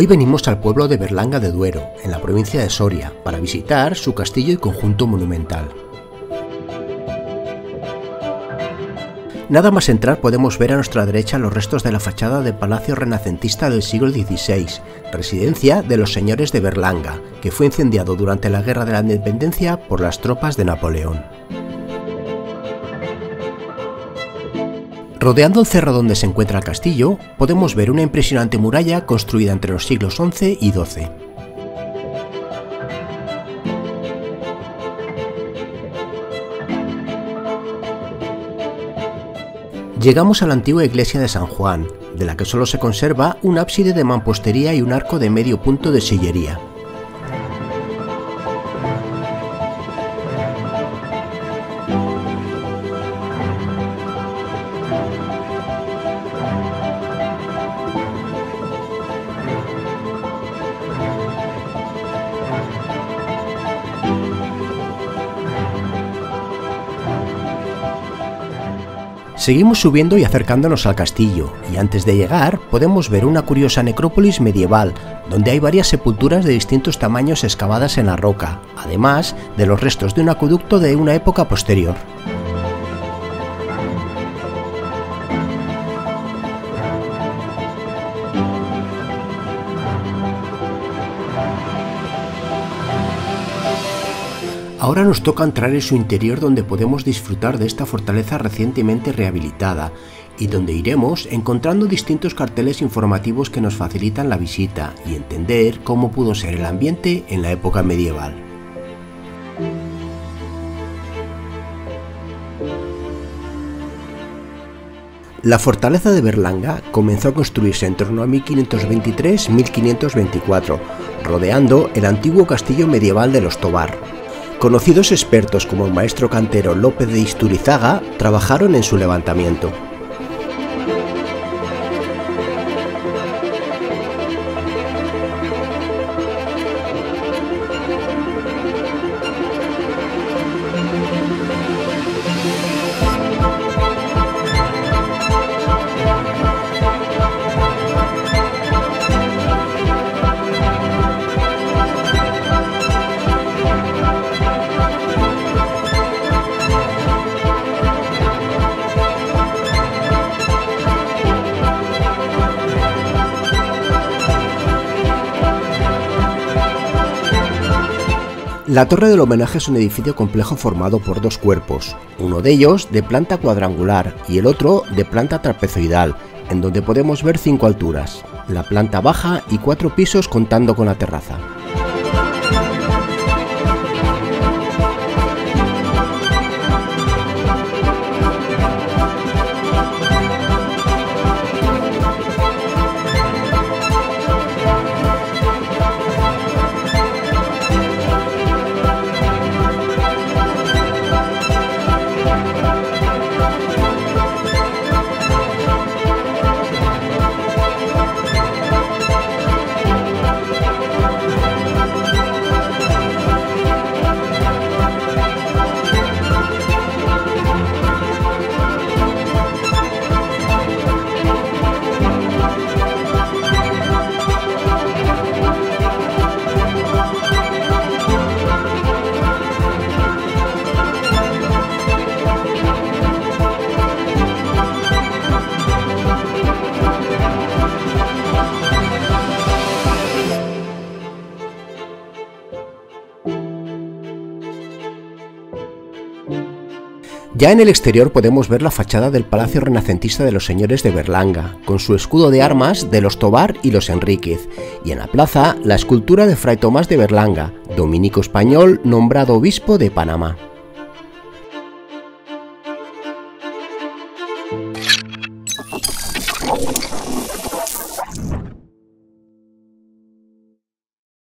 Hoy venimos al pueblo de Berlanga de Duero, en la provincia de Soria, para visitar su castillo y conjunto monumental. Nada más entrar podemos ver a nuestra derecha los restos de la fachada del palacio renacentista del siglo XVI, residencia de los señores de Berlanga, que fue incendiado durante la Guerra de la Independencia por las tropas de Napoleón. Rodeando el cerro donde se encuentra el castillo, podemos ver una impresionante muralla construida entre los siglos XI y XII. Llegamos a la antigua iglesia de San Juan, de la que solo se conserva un ábside de mampostería y un arco de medio punto de sillería. Seguimos subiendo y acercándonos al castillo, y antes de llegar podemos ver una curiosa necrópolis medieval, donde hay varias sepulturas de distintos tamaños excavadas en la roca, además de los restos de un acueducto de una época posterior. Ahora nos toca entrar en su interior donde podemos disfrutar de esta fortaleza recientemente rehabilitada y donde iremos encontrando distintos carteles informativos que nos facilitan la visita y entender cómo pudo ser el ambiente en la época medieval. La fortaleza de Berlanga comenzó a construirse en torno a 1523-1524, rodeando el antiguo castillo medieval de los Tobar. Conocidos expertos como el maestro cantero López de Isturizaga trabajaron en su levantamiento. La Torre del Homenaje es un edificio complejo formado por dos cuerpos, uno de ellos de planta cuadrangular y el otro de planta trapezoidal, en donde podemos ver cinco alturas, la planta baja y cuatro pisos contando con la terraza. Ya en el exterior podemos ver la fachada del Palacio Renacentista de los Señores de Berlanga, con su escudo de armas de los Tobar y los Enríquez, y en la plaza la escultura de Fray Tomás de Berlanga, dominico español nombrado obispo de Panamá.